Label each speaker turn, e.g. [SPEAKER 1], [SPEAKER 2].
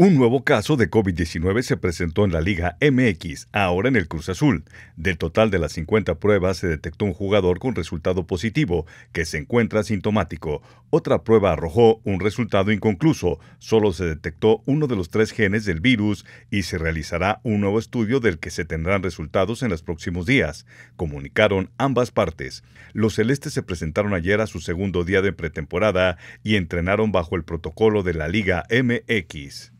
[SPEAKER 1] Un nuevo caso de COVID-19 se presentó en la Liga MX, ahora en el Cruz Azul. Del total de las 50 pruebas se detectó un jugador con resultado positivo, que se encuentra sintomático. Otra prueba arrojó un resultado inconcluso. Solo se detectó uno de los tres genes del virus y se realizará un nuevo estudio del que se tendrán resultados en los próximos días, comunicaron ambas partes. Los celestes se presentaron ayer a su segundo día de pretemporada y entrenaron bajo el protocolo de la Liga MX.